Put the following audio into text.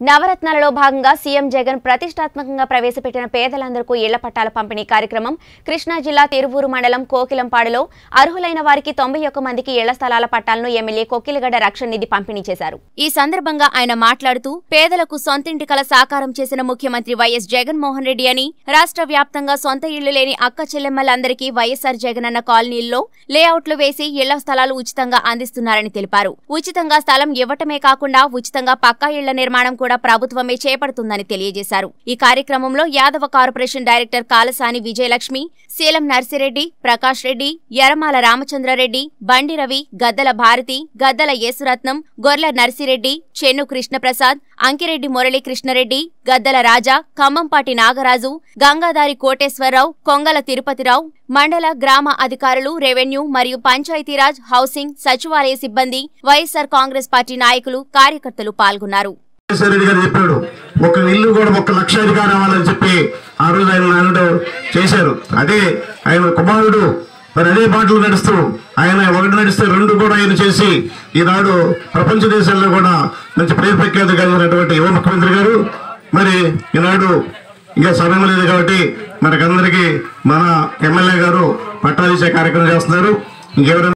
నవరత్నాలలో భాగంగా సీఎం జగన్ ప్రతిష్టాత్మకంగా ప్రవేశపెట్టిన పేదలందరికీ ఇళ్ళ పట్టాల పంపిణీ కార్యక్రమం కృష్ణా జిల్లా తిరువూరు మండలం కోకిలంపాడులో అర్హులైన వారికి తొంభై ఒక్క మందికి ఇళ్ళ స్థలాల పట్టాలను ఎమ్మెల్యే కోకిలగడ రక్షణ నిధి పంపిణీ చేశారు. ఈ సందర్భంగా ఆయన మాట్లాడుతూ పేదలకు సొంతింటి కల సాకారం చేసిన ముఖ్యమంత్రి వైఎస్ జగన్మోహన్ రెడ్డి అని రాష్ట్ర వ్యాప్తంగా సొంత ఇళ్ళు లేని అక్క చెల్లెమ్మలందరికీ వైఎస్ఆర్ జగనన్న కాలనీల్లో లేఅవుట్లు వేసి ఇళ్ళ స్థలాలు ఉచితంగా అందిస్తున్నారని తెలిపారు. ఉచితంగా స్థలం ఇవ్వటమే కాకుండా ఉచితంగా పక్కా ఇళ్ళ నిర్మాణం కూడా ప్రభుత్వమే చేపడుతుందని తెలియజేశారు. ఈ కార్యక్రమంలో యాదవ కార్పొరేషన్ డైరెక్టర్ కాలసాని విజయలక్ష్మి శీలం నర్సిరెడ్డి ప్రకాష్ రెడ్డి యరమాల రామచంద్రారెడ్డి బండి రవి గద్దల భారతి గద్దల యేసురత్నం గొర్ల నర్సిరెడ్డి చెన్ను కృష్ణప్రసాద్ అంకిరెడ్డి మురళీ కృష్ణరెడ్డి గద్దల రాజా ఖమ్మంపాటి నాగరాజు గంగాధారి కోటేశ్వరరావు కొంగల తిరుపతిరావు మండల గ్రామ అధికారులు రెవెన్యూ మరియు పంచాయతీరాజ్ హౌసింగ్ సచివాలయ సిబ్బంది వైఎస్సార్ కాంగ్రెస్ పార్టీ నాయకులు కార్యకర్తలు పాల్గొన్నారు. రెడ్డి గారు చెప్పాడు ఒక ఇల్లు కూడా ఒక లక్ష అధికారం అవ్వాలని చెప్పి ఆ రోజు ఆయన అనడం చేశారు. అదే ఆయన కుమారుడు మరి అదే బాటలు నడుస్తూ ఆయన ఒకటి నడిస్తే రెండు కూడా ఆయన చేసి ఈనాడు ప్రపంచ దేశాల్లో కూడా మంచి పేరు ప్రఖ్యాతి కలిగినటువంటి యువ ముఖ్యమంత్రి గారు. మరి ఈనాడు ఇంకా సమయం లేదు కాబట్టి మనకందరికీ మన ఎమ్మెల్యే గారు పట్టాలు కార్యక్రమం చేస్తున్నారు. ఇంకెవరైనా